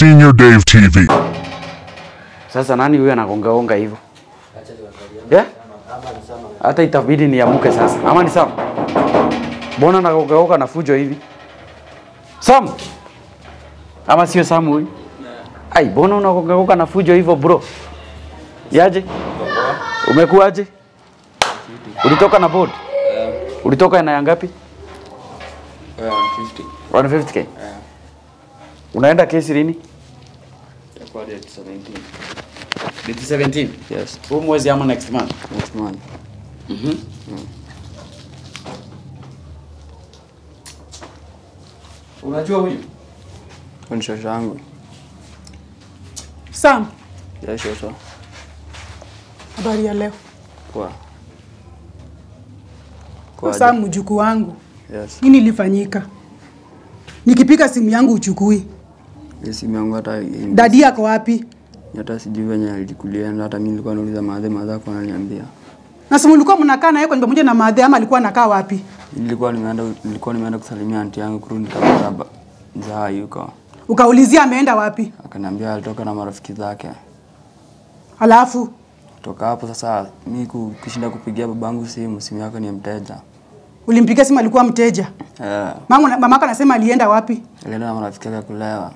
Senior Dave TV. Sasa nani huyo anagongaonga hivyo? Yeah? Hata itabidi niamuke sasa. Ama ni Sam? Mbona anagongaonga na fujo hivi? Sam? Ama sio Sam huyu? Ai, mbona unagongaonga na fujo hivyo bro? Yaje? Umekuaje? Ulitoka na board? Yeah. Ulitoka na ya ngapi? 150k. Unaenda kesi lini? Date 17. Yes, Huu mwezi ama next month? next month. Unajua huyu? Huyu ni shosho yangu. Sam, Ya shosho. habari ya leo. Kwa. Kwa Sam, mjukuu wangu, Yes. nini ilifanyika? Nikipiga simu yangu uchukui. Hii simu yangu hata Dadi yako wapi? hata sijui venye alikulienda hata mimi nilikuwa nauliza madhe madhe kwa ananiambia. Na simu ulikuwa mnakaa naye kwa nyumba moja na madhe ama alikuwa anakaa wapi? Nilikuwa nimeenda nilikuwa nimeenda kusalimia anti yangu kurudi nikapata ba- mzaa yuko. Ukaulizia ameenda wapi? Akaniambia alitoka na marafiki zake. Alafu Toka hapo sasa mimi ku- kushinda kupigia babangu simu, simu yako ni mteja. ulimpigia simu alikuwa mteja. Eh, Mama mamako anasema alienda wapi? alienda na marafiki yake kulewa.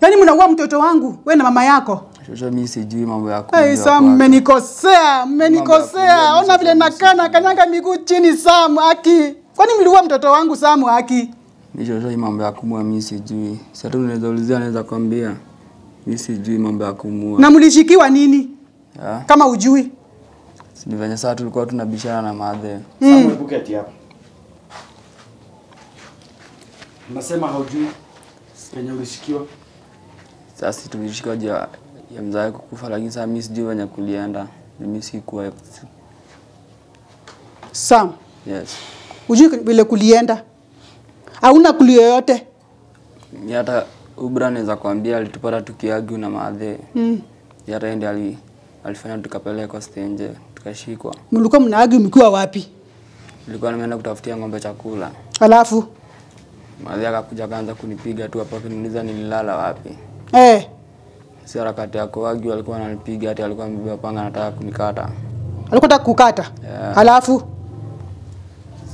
Yaani mnaua mtoto wangu, we na mama yako. Shosho mimi sijui mambo yako. Hey, Sam, mmenikosea, mmenikosea. Ona vile nakana kanyaga kanyanga miguu chini Sam, haki. Kwani mliua mtoto wangu Sam, haki? Ni shosho hii mambo ya kumua mimi sijui. Sasa tu unaweza ulizia naweza kwambia. Mimi sijui mambo ya kumua. Na mlishikiwa nini Yeah. kama ujui? si venye saa tulikuwa tunabishana na madhe. Samuel ati hapa. Unasema haujui penye ulishikiwa? Sasa tulishika ya ya mzae kukufa, lakini sasa mimi sijui wenye kulienda. Mimi sikuwa Sam, yes. ujui vile kulienda? Hauna kuli yoyote? Ni hata Ubra naweza kuambia alitupata tukiagu na madhe. Mm. Yara ndiye ali alifanya tukapelekwa stenje tukashikwa. Mlikuwa mnaagi mkiwa wapi? Nilikuwa nimeenda kutafutia ng'ombe chakula. Alafu Madhe akakuja kaanza kunipiga tu hapo akiniuliza nililala wapi. Eh, Si harakati yako wagi alikuwa ananipiga hata alikuwa amebeba panga anataka kunikata. alikuwa anataka kukata. Yeah. Alafu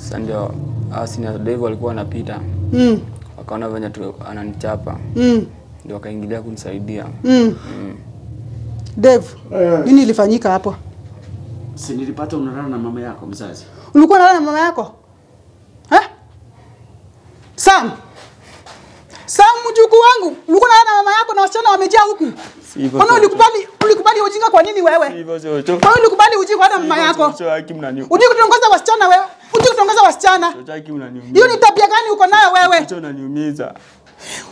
Sasa ndio asi na Dave walikuwa wanapita. mm, Wakaona venye tu ananichapa. mm, Ndio akaingilia kunisaidia. mm. Mm. Dev, yeah. nini ilifanyika hapo? Si nilipata unalala na mama yako mzazi. Ulikuwa unalala na mama yako? Eh? Sam. Mjukuu wangu, ulikuwa na mama yako na wasichana wamejaa huku. Mbona ulikubali ulikubali ujinga kwa nini wewe? Nini ulikubali ujinga kwa mama yako? Ujui kutongoza wasichana wewe? Unataka kutongoza wasichana? Hiyo ni tabia gani uko nayo wewe? Cho unaniumiza.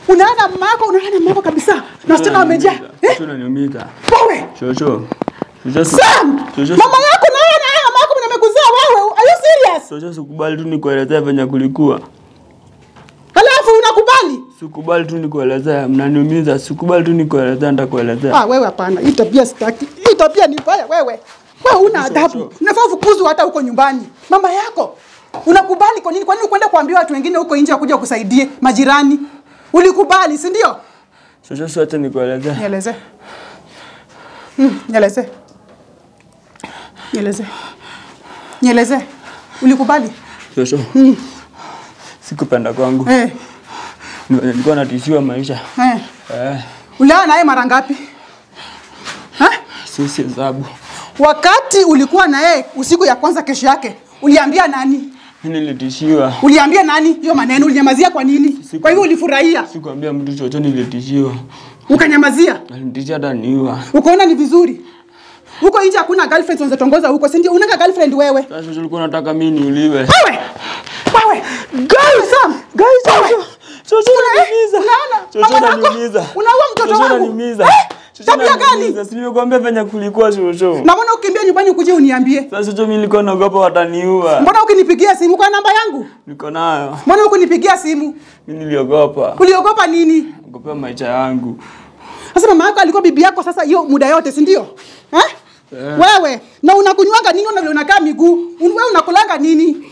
Unaana mama yako, unaana na mama yako kabisa. Na wasichana wamejaa. Eh? Unaniumiza. Wewe. Chocho. Chocho. Sam! Mama yako na wewe na mama yako mnamekuzaa wewe. Are you serious? Chocho sikubali tu nikuelezea venye kulikuwa. Sikubali tu nikuelezea, mnaniumiza. Sikubali tu nikuelezea, nitakuelezea. Ah, wewe hapana. Hii tabia sitaki. Hii tabia ni mbaya wewe. Wewe una adabu. Unafaa ufukuzwe hata huko nyumbani. Mama yako. Unakubali kwa nini? Kwa nini ukwenda kuambia watu wengine huko nje wakuja kusaidie majirani? Ulikubali, si ndio? Chocho, si acha nikuelezea. Nieleze. Mm, nieleze. Nieleze. Nieleze. Ulikubali? Chocho. Sikupenda kwangu. Eh. Venye Nilikuwa natishiwa maisha. Eh. Eh, Ulala naye mara ngapi? Sisi hesabu. Wakati ulikuwa na yeye usiku ya kwanza kesho yake, uliambia nani? Nilitishiwa. Uliambia nani hiyo maneno? Ulinyamazia kwa nini? Kwa hivyo ulifurahia, Sikuambia mtu chochote, nilitishiwa. ukanyamazia, Alinitishia hata niua. ukaona ni vizuri. Huko nje hakuna girlfriend unazotongoza huko, si ndio? Unanga girlfriend wewe? Sasa ulikuwa unataka mimi niuliwe. Wewe! Wewe! Girls Sam! Guys, Sam! Chocho, Una- unaniumiza. unaona? Chocho, unaniumiza. unaua mtoto wangu. unaniumiza. Eh? Tabia gani? Si nimekuambia venye kulikuwa shosho. Na mbona ukimbia nyumbani ukuje uniambie? Sasa chocho, mimi nilikuwa naogopa wataniua. Mbona ukinipigia simu kwa namba yangu? Niko nayo. Mbona ukunipigia simu? Mimi niliogopa. Uliogopa nini? Ogopea maisha yangu. Sasa mama yako alikuwa bibi yako sasa hiyo muda yote, si ndio? Eh? Yeah. Wewe na unakunywanga nini unavyo unakaa miguu? Wewe unakulanga nini?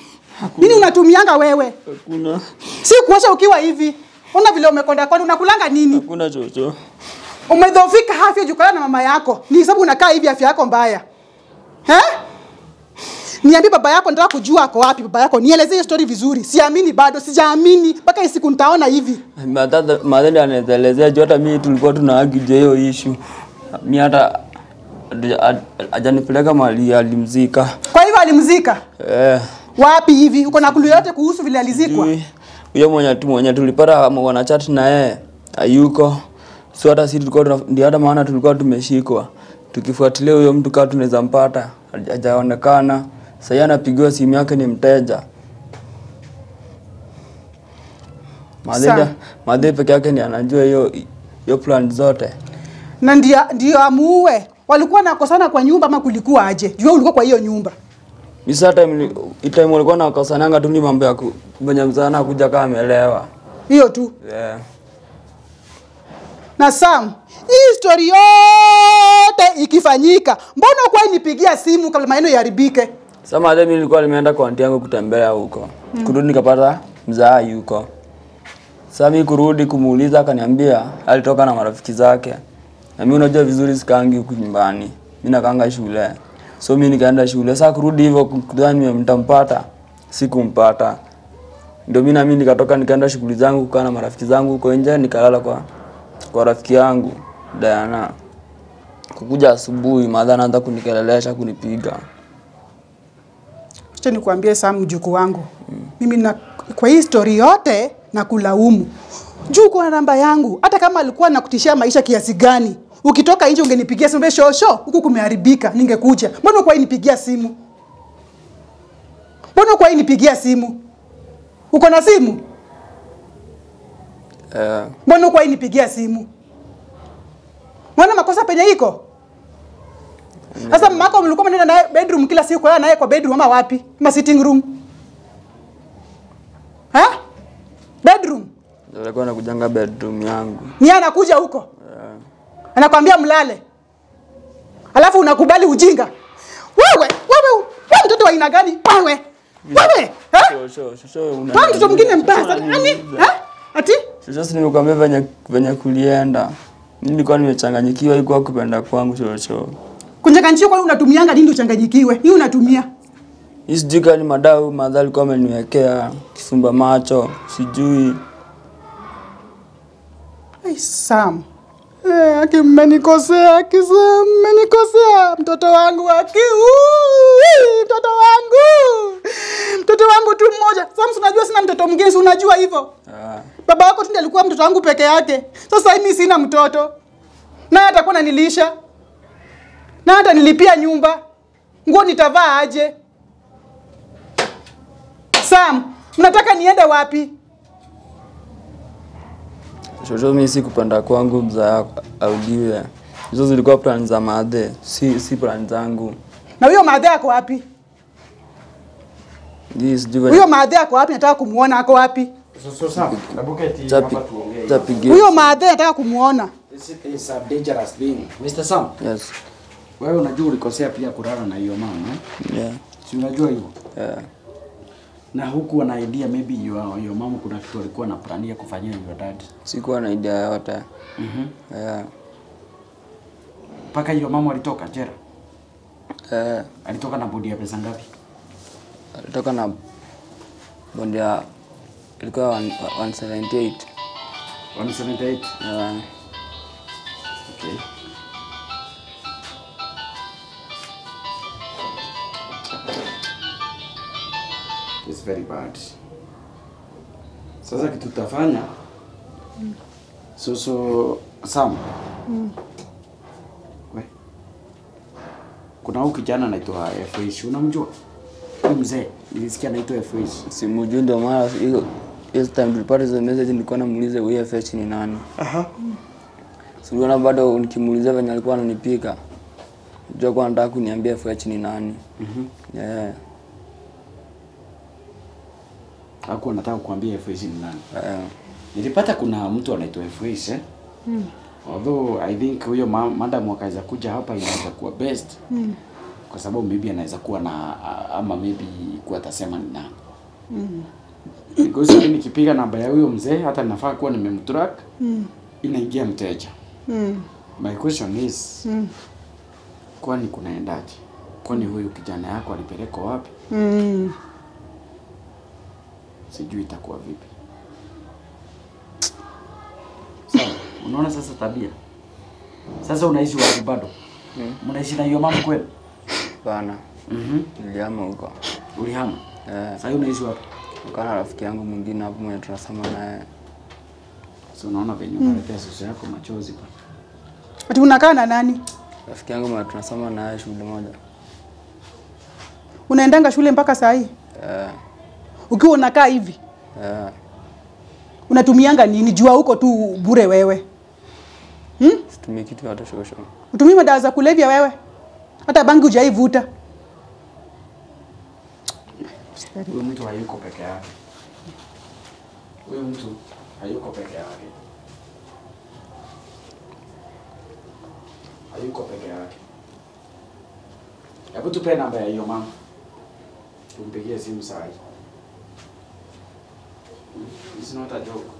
Nini unatumianga wewe? Hakuna. Si kuosha ukiwa hivi. Ona vile umekonda kwani unakulanga nini? Hakuna chocho. Umedhoofika afya jukala na mama yako. Ni sababu unakaa hivi afya yako mbaya. He? Niambie baba yako nataka kujua ako wapi baba yako. Nielezee hiyo story vizuri. Siamini bado, sijaamini mpaka siku nitaona hivi. Madada madada anaelezea juu hata mimi tulikuwa tunaagija hiyo issue. Mimi hata ajanipeleka mali alimzika. Kwa hivyo alimzika. Eh. Wapi hivi? Uko na kulu yote kuhusu vile alizikwa? Huyo mwenye tu mwenye tulipata wana chat na yeye hayuko. So hata sisi tulikuwa ndio hata maana tulikuwa tumeshikwa. Tukifuatilia huyo mtu kama tunaweza mpata, hajaonekana. Sasa anapigiwa simu yake ni mteja. Madeda, madeda Madhe peke yake ndiye anajua hiyo hiyo plan zote. Na ndio ndio amuue. Walikuwa nakosana kwa nyumba ama kulikuwa aje? Jua ulikuwa kwa hiyo nyumba. Mimi saa time ni time walikuwa nakosananga tu ni mambo ya venye mzana kuja kama amelewa. Hiyo tu. Yeah. Na Sam, hii story yote ikifanyika, mbona kwa nipigia simu kabla maneno yaharibike? Sama hata mimi nilikuwa nimeenda kwa aunti yangu kutembea huko. Kurudi nikapata mzaa yuko. Sami kurudi kumuuliza akaniambia alitoka na marafiki zake. Na mimi unajua vizuri sikaangi huku nyumbani. Mimi nakaanga shule. So mimi nikaenda shule. Sasa kurudi hivyo kudhani mtampata. Sikumpata. Ndio mimi na mimi nikatoka nikaenda shughuli zangu kukaa na marafiki zangu huko nje nikalala kwa kwa rafiki yangu Diana. Kukuja asubuhi madha anaanza kunikelelesha kunipiga. Acha nikwambie Sam, mjukuu wangu, mimi na, kwa hii story yote na kulaumu juu kwa na namba yangu. Hata kama alikuwa nakutishia maisha kiasi gani, ukitoka nje ungenipigia simu, "Be, shosho, huku kumeharibika, ningekuja. Mbona kwa nipigia simu? Mbona kwa nipigia simu? Uko na simu? Eh, Mbona kwa nipigia simu? Mbona makosa penye iko? Sasa mama yako mlikuwa mnaenda naye bedroom kila siku, yeye naye kwa bedroom ama wapi? Ama sitting room? Ha? Bedroom. Ndio alikuwa anakujanga bedroom yangu. Ni anakuja huko. Anakwambia mlale. Alafu unakubali ujinga. Wewe, wewe, wewe mtoto wa aina gani? Wewe. Wewe, ha? Una- Wewe mtoto mwingine mbaya sana. Unaniuliza. Ati? sasa nimekuambia venye venye kulienda. Nilikuwa nimechanganyikiwa ilikuwa kupenda kwangu chocho. sho. kwani kwa unatumianga nini uchanganyikiwe? Hii unatumia. Hii sijui kani ni madau madhali alikuwa ameniwekea kifumba macho, sijui. Ai, Sam. Eh, aki mmenikosea, aki mmenikosea. Mtoto wangu aki mtoto wangu. Mtoto wangu tu mmoja. Sasa unajua sina mtoto si unajua hivyo. Ah, Baba wako tu ndiye alikuwa mtoto wangu peke yake. Sasa mimi sina mtoto. naye atakuwa ananilisha. Na hata nilipia nyumba. Nguo nitavaa aje? Sam, mnataka niende wapi? Sho, mi mimi si kupenda kwangu mzaa audiwe. Hizo zilikuwa plan za madhe, si si plan zangu. Na huyo madhe ako wapi? Huyo madhe ako wapi? Nataka kumuona ako wapi? So, so Sam, hebu hapa tuongee. chapigia. Huyo madhe nataka kumuona. This is a dangerous thing. Mr. Sam, Yes. wewe unajua ulikosea pia kulala na hiyo mama, eh? Yeah. Si unajua hiyo? Yeah. Na huku wana idea maybe your, your mom kuna kitu alikuwa anaplania kufanyia your dad. Sikuwa na idea yote. Mhm. Yeah. Mpaka hiyo mama alitoka jera. Eh, Alitoka na bodi ya pesa ngapi? alitoka na bondi ya ilikuwa 178. 178. Yeah. Okay. It's very bad. Sasa kitu tutafanya so so Sam. We. Kuna huyu kijana anaitwa FH, unamjua? Huyu mzee, nilisikia anaitwa FH. Simujui ndio maana hiyo hiyo time tulipata hizo message nilikuwa namuuliza huyu FH ni nani. Aha. Sikuona bado nikimuuliza venye alikuwa ananipika. Ndio kwa nataka kuniambia FH ni nani. Mhm. Yeah. Hakuwa nataka kukuambia FH ni nani. Uh, Nilipata kuna mtu anaitwa FH eh? Mm. Although I think huyo ma madam akaweza kuja hapa inaweza kuwa best. Mm. Kwa sababu maybe anaweza kuwa na ama maybe kuwa atasema ni nani. Mm. Because mimi nikipiga namba ya huyo mzee hata ninafaa kuwa nimemtrack. Mm. Inaingia mteja. Mm. My question is mm. kwani kunaendaje? Kwani huyu kijana yako alipelekwa wapi? Mm. Sijui itakuwa vipi. Sawa, unaona sasa tabia. Sasa unaishi wapi bado? Mnaishi na hiyo mama kweli? Bana, Mhm. Nilihama huko. Ulihama. Eh, Sasa unaishi wapi? ukana rafiki yangu mwingine hapo mwenye tunasema naye. Sasa unaona venye unaletea sisi yako machozi pa. Ati unakaa na nani? Rafiki yangu mwenye tunasoma naye shule moja. Unaendanga shule mpaka saa hii? Eh, Ukiwa unakaa hivi, yeah. unatumianga nini? Jua huko tu bure wewe. situmii kitu hata shosho. Utumii madawa za kulevya wewe? Hata bangi hujaivuta. Huyu mtu hayuko peke yake. Huyu mtu hayuko peke yake. Hayuko peke yake. Hebu tupe namba ya hiyo mama. Tumpigie simu saa hii. It's not a joke.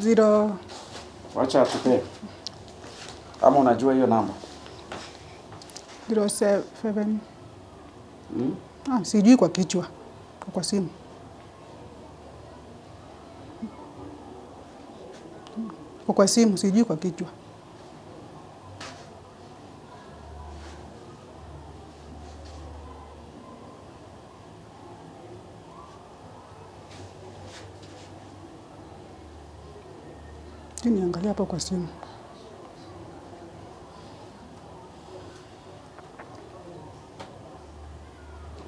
Zero Wacha atupe. Ama unajua hiyo namba? zero seven. Hmm? Ah, sijui kwa kichwa. Kwa simu. Kwa kwa simu sijui kwa kichwa. Niangalia hapo kwa simu.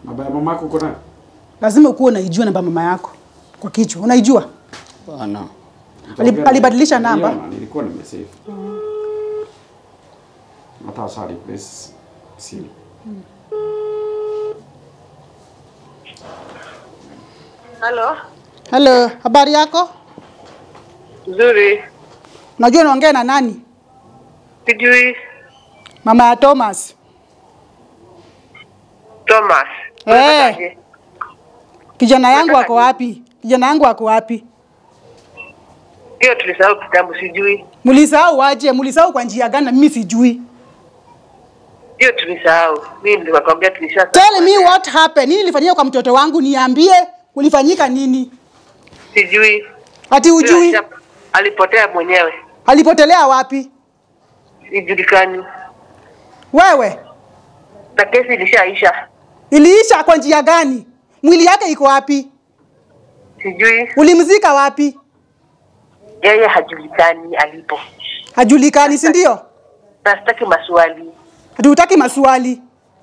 Namba ya mamako uko nayo? Lazima ukuwe unaijua namba mama yako kwa kichwa. Unaijua? Bwana. Alibadilisha namba? Nilikuwa nimesave. Hata asa replace simu. Halo, Hello, habari yako? nzuri. Najua unaongea na nani? Sijui Mama ya Thomas. Thomas. Eh. Hey. Kijana yangu ako wapi? Kijana yangu ako wapi? Hiyo tulisahau kitambo, sijui. Mlisahau aje? mulisahau kwa njia gani? na Mimi sijui. Hiyo tulisahau. Mimi nilikwambia tulishasahau. Tell me what happened. Nini ilifanyika kwa mtoto wangu? Niambie kulifanyika nini? Sijui. Ati ujui? Alipotea mwenyewe. Alipotelea wapi? Sijulikani. Wewe? Na kesi ilishaisha. Iliisha kwa njia gani? Mwili yake iko wapi? Sijui. Ulimzika wapi? Yeye hajulikani alipo. Hajulikani, si ndio? Nasitaki maswali. Hatutaki maswali.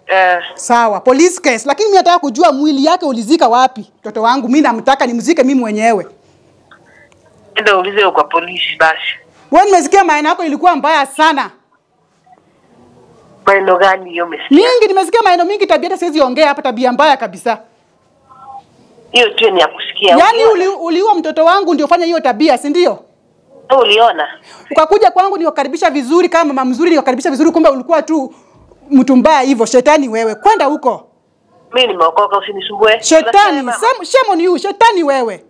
Uh, Sawa, police case. Lakini mimi nataka kujua mwili yake ulizika wapi? Mtoto wangu mimi namtaka nimzike mimi mwenyewe. enda ulize kwa polisi basi. Wewe nimesikia maneno yako ilikuwa mbaya sana. Maneno gani hiyo umesikia? Mingi nimesikia maneno mingi tabia hata siwezi ongea hapa tabia mbaya kabisa. Hiyo tu ni ya kusikia. Yaani uliua uli, mtoto wangu ndio fanya hiyo tabia, si ndio? Uliona? kwa kuja kwangu niwakaribisha vizuri kama mama mzuri niwakaribisha vizuri kumbe ulikuwa tu mtu mbaya hivyo shetani wewe. Kwenda huko. Mimi nimeokoka usinisumbue. Shetani, shame on you, shetani wewe.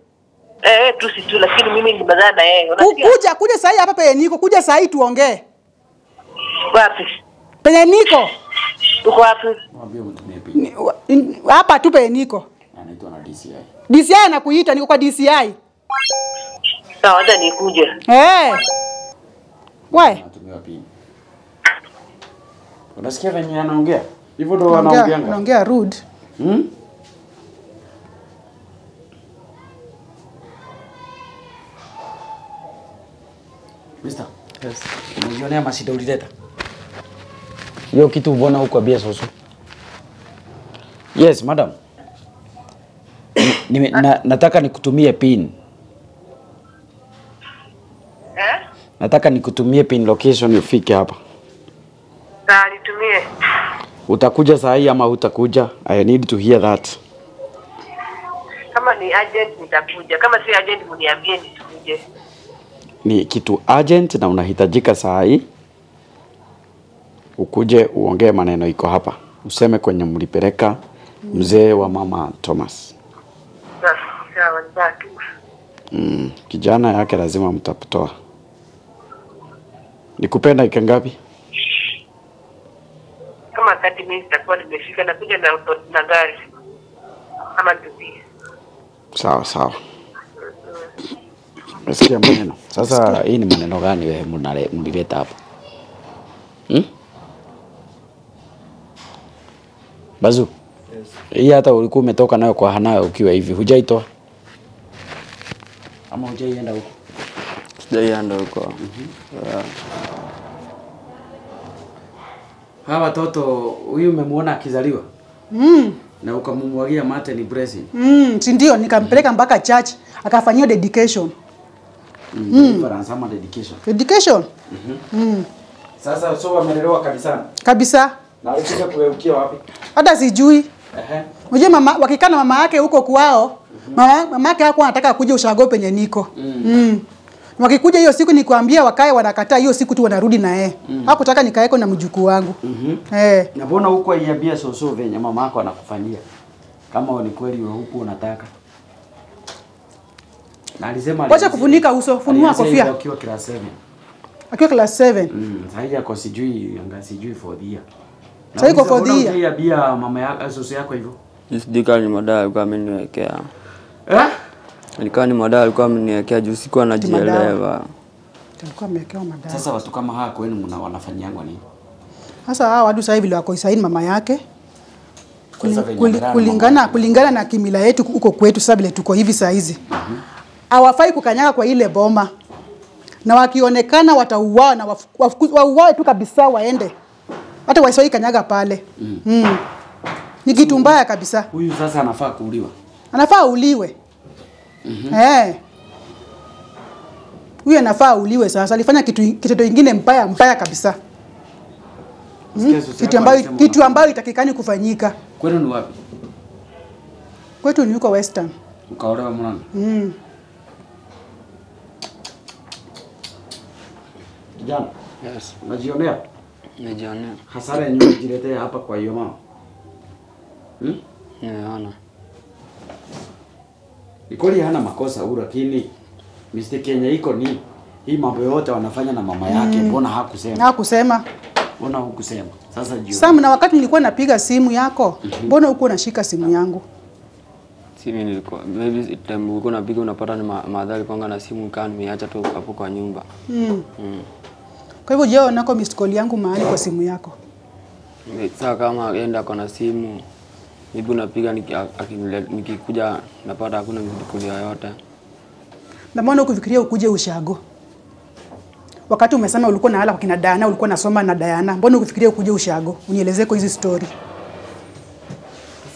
Eh, wewe tu si tu lakini mimi ni badala na yeye. Unasikia? Kuja kuja sahi hapa penye niko, kuja sahi tuongee. Wapi? Penye niko. Uko wapi? Hapa tu penye niko. Anaitwa na DCI. DCI anakuita, niko kwa DCI. Sawa, acha nikuje. Eh. Wewe. Pini. Unasikia venye anaongea? Hivyo ndo Anaongea rude. Hmm? Mister, yes. unajionea mashida ulileta? Hiyo kitu ubona huko bia soso. Yes, madam. Nime, na, nataka nikutumie pin. Nataka nikutumie pin location ufike hapa. Sawa, nitumie. Utakuja saa hii ama utakuja? I need to hear that. Kama ni agent nitakuja, kama si agent mniambie nisikuje. Ni kitu urgent na unahitajika saa hii, ukuje uongee maneno iko hapa, useme kwenye mlipeleka mzee wa mama Thomas. Sawa, sawa. Mm, kijana yake lazima mtatoa. Nikupenda ika ngapi? Kama 30 minutes nitakuwa nimefika, nakuja na, na gari ama ndio. Sawa sawa. Nasikia maneno. Sasa hii ni maneno gani wewe mnale- mlileta hapa? Hmm? Bazu. Yes. Hii hata ulikuwa umetoka nayo kwa hanayo ukiwa hivi, hujaitoa? Ama hujaienda huko? Sijaienda huko. Hawa watoto huyu umemwona akizaliwa Mm. na ukamumwagia mate ni blessing. Mm, si ndio nikampeleka mpaka church akafanyiwa dedication. Mm. Faransa ama dedication. Dedication? Sasa so wamelelewa kabisa Kabisa. Na ukija kuweukia wapi? Hata sijui. Ehe. Unajua mama wakikaa na mama yake huko kwao, mama, mama yake hakuwa anataka kuja ushago penye niko. Mm. mm. Wakikuja hiyo siku nikwambia wakae wanakataa hiyo siku tu wanarudi na yeye. Mm. Hakutaka nikaeko na mjukuu wangu. Mhm. Eh. Na mbona huko aiambia soso venye mama yako anakufanyia? Kama ni kweli wewe huko unataka. Na alisema Wacha kufunika uso, funua kofia. Akiwa class 7. Akiwa class 7. Mm, sasa yako sijui anga sijui for the year. Sasa iko the year. Unaambia mama yako soso yako hivyo? Nisidikani madai kwa alikuwa ameniwekea. Eh? Ilikuwa ni madawa alikuwa ameniwekea juu sikuwa najielewa. Alikuwa amewekewa madawa. Sasa watu kama hawa kwenu mna wanafanyiangwa nini? Sasa hawa watu sasa hivi wako isaini mama yake. Kuli- kuli- kulingana mama. kulingana na kimila yetu huko kwetu sasa vile tuko hivi saa hizi hawafai kukanyaga kwa ile boma na wakionekana watauawa na wauawe tu kabisa waende hata wasiwahi kanyaga pale mm. Mm. ni kitu mbaya kabisa Huyu sasa anafaa kuuliwa. anafaa auliwe eh huyu anafaa auliwe sasa alifanya kitu kitendo kingine mbaya mbaya kabisa hmm? kitu ambayo kitu ambayo itakikani kufanyika Kwenu ni wapi? kwetu ni huko western Ukaolewa mwanangu? mm. Kijana, Yes. unajionea Najionea. hasara yenyewe umejiletea hapa kwa hiyo mama. Hmm? Nimeona. Ni kweli hana makosa huyu, lakini mistake kenya iko ni hii mambo yote wanafanya na mama yake, mbona mm. hakusema? Hakusema. Mbona hukusema? Sasa juu. Sam, na wakati nilikuwa napiga simu yako, mbona mm -hmm. uko unashika simu yangu? Si mimi nilikuwa maybe time ulikuwa unapiga unapata ni ma- madhari kwanga na simu kaa nimeacha tu hapo kwa nyumba. Mm. Mm. Kwa hivyo je, nako missed call yangu mahali kwa simu yako? Sasa kama enda kwa na simu maybe napiga nikikuja napata hakuna mzikuli yote. Na mbona ukufikiria ukuje ushago? Wakati umesema ulikuwa na hala kwa kina Diana, ulikuwa nasoma na Diana, mbona ukufikiria ukuje ushago? Unielezee kwa hizi story.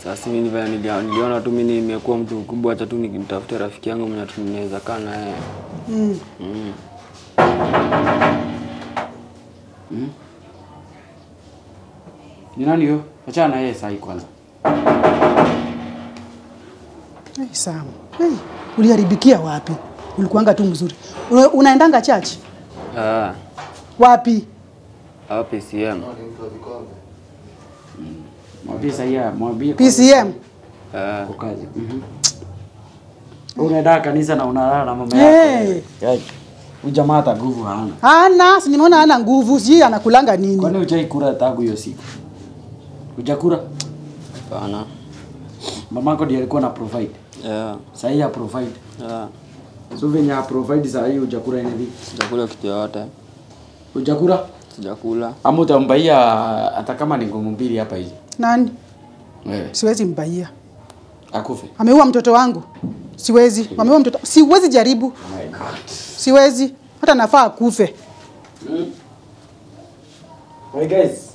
Sasa mimi vile niliona tu mimi nimekuwa mtu mkubwa, acha tu nikimtafuta rafiki yangu mwenye tunaweza kaa na yeye. Mm. Mm. Ni nani huyo? Achana na yeye sasa kwanza. Hey, Sam. Hey, uliharibikia wapi? Ulikuanga tu mzuri. Una, unaendanga church? Ah, Wapi? Ah, PCM. Mwambie sasa mwambie PCM. Ah, kwa kazi. Mhm. Unaenda kanisa na unalala na mama Hey. yako. Hey. Ujamaa jamaa hata nguvu hana. Hana, si nimeona hana nguvu, sijui anakulanga nini. Kwani hujai kula tangu hiyo siku? Hujakula? Hapana. Mamako ndiye alikuwa na provide. Yeah. Sasa hii ya provide. Yeah. So venye ya provide sasa hii hujakula anything. Sijakula kitu yote. Hujakula? Sijakula. Ama utambaia hata kama ni ngumu mbili hapa hizi. Nani? Wewe Siwezi mbaia. akufe. Ameua mtoto wangu. Siwezi. Ameua mtoto. Siwezi jaribu. Oh my god. Siwezi. Hata nafaa akufe. Hey guys.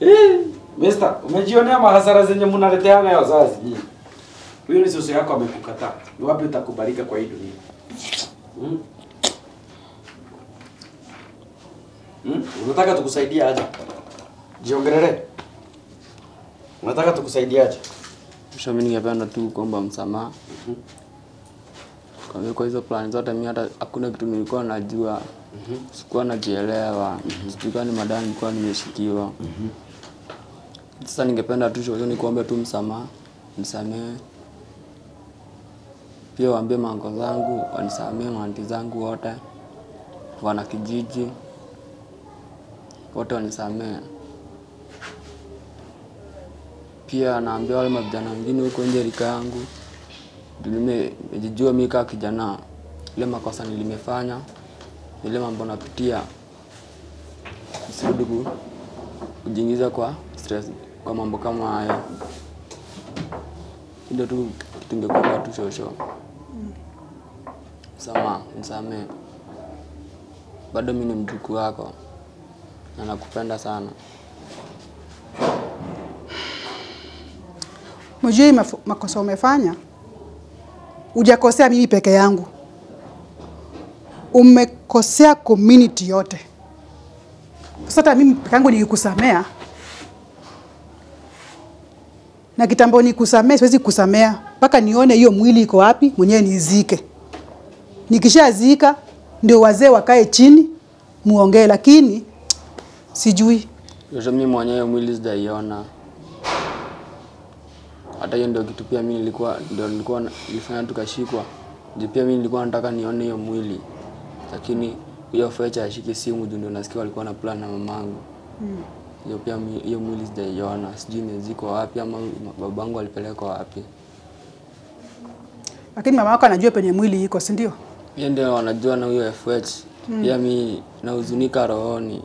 Mister, umejionea mahasara zenye mnaleteana ya wazazi. nyinyi. Huyo ni sosi yako amekukataa. Ni wapi utakubalika kwa hii dunia? Hmm? Hmm? Unataka tukusaidie aje? Jiongelele. Unataka tukusaidie aje? Mimi ningependa tu kuomba msamaha. Kwa hiyo kwa hizo plan zote mimi hata hakuna kitu nilikuwa najua. Sikuwa najielewa. Mm -hmm. Sikuwa ni madani nilikuwa nimeshikiwa. Sasa ningependa tu shauri ni kuombe tu msamaha. nisamee Pia waambie mango zangu wanisamee maanti zangu wote. Wana kijiji wote wanisamehe. Pia naambia wale mavijana wengine huko nje rika yangu, nimejijua mimi kama kijana, ile makosa nilimefanya, ile mambo napitia, sirudi kujiingiza kwa stress, kwa mambo kama haya. Ndio tu tungekuwa tu shosho, sama nsame Bado mimi ni mjukuu wako na nakupenda sana. Mjui makosa umefanya, ujakosea mimi peke yangu, umekosea community yote. Sasa mimi peke yangu nikikusamea na kitambo nikusamee, siwezi kusamea mpaka nione hiyo mwili iko wapi, mwenyewe nizike. Nikishazika ndio wazee wakae chini muongee, lakini sijui Yote mimi mwenyewe mwili sijaiona. Hata hiyo ndio kitu pia mimi nilikuwa ndio nilikuwa nilifanya tukashikwa. Ndio pia mimi nilikuwa nataka nione hiyo mwili. Lakini hiyo fecha ashike simu juu ndio nasikia walikuwa na plan na mamangu. Hiyo pia hiyo mwili sijaiona. Sijui imezikwa wapi ama babangu alipelekwa wapi. lakini mama yako anajua penye mwili iko, si ndio? Yeye ndio anajua na huyo FH. Pia mi nahuzunika rohoni.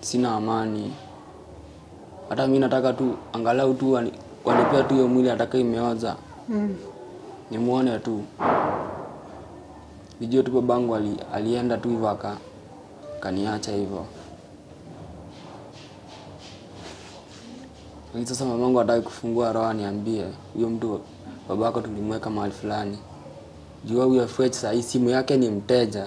Sina amani. Hata mi nataka tu angalau tu wanipea tu hiyo mwili ataka imeoza. Nimuone tu. Nijue tu babangu ali, alienda tu hivyo aka kaniacha hivyo. Lakini sasa mamangu hataki kufungua roho aniambie huyo mtu babako tulimweka mahali fulani. Jua huyo Fetch saa hii simu yake ni mteja.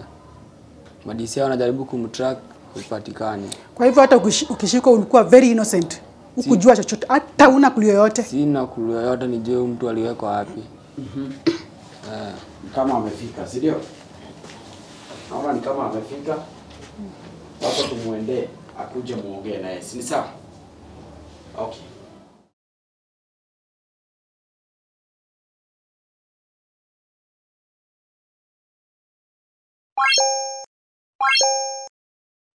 Madisi wanajaribu kumtrack upatikani. Kwa hivyo hata ukishi- ukishikwa ulikuwa very innocent, ukujua si, chochote, hata una kulio yote. Sina kulio yote, nijue jeu mtu aliwekwa wapi. Eh, kama amefika, si ndio? Naona ni kama amefika. Sasa tumuendee akuje muongee naye, si ni sawa? Okay.